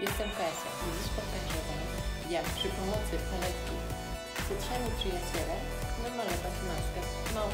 Jestem Kasia i dziś pokażę Wam, jak przy pomocy paletki Futrzani Przyjaciele namalować maskę małpki. Zapraszam.